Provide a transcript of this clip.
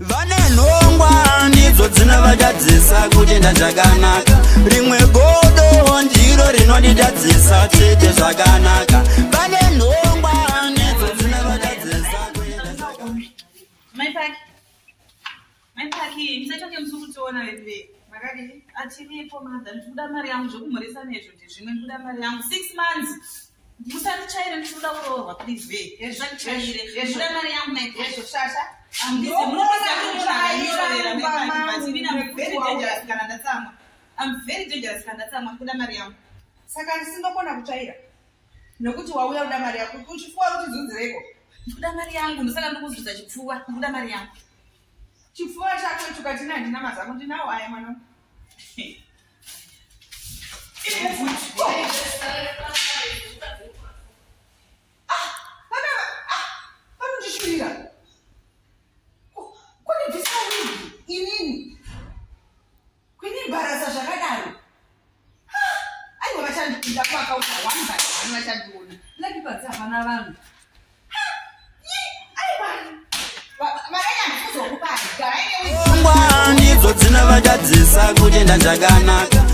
vane nhongwa ndidzo dzinovadadzisa kutenda zvakanaka rimwe godo ndiro rinodidadzisa tete zvakanaka. Vane nhongwa ndidzo dzinovadadzisa atiripo madha ndikuda mari yangu zvokumhurisa nezvo ndi zvimwe ndikuda mari yangu. Six months. Musandichaire ndichikuda kuroorwa please ve. Ezvandichaire ndikuda mari yangu naizvozvo shasha kuda mari yangu. Saka ndisingakona kutsvaira. Nokuti wauya kuda mari yako kuchipfuwa kuti dzunzireko ndikuda mari yangu ndosaka ndikuzvidza chipfuwa ndikuda mari yangu. Chipfuwa chako chukatina handina mazako ndinawo aya mwana aiwa vachandipinda kumakauta one by one vachandiona lakipadzi hapana vanhu. Nhongwa ndidzo dzinovadadzisa kutenda zvakanaka rimwe godo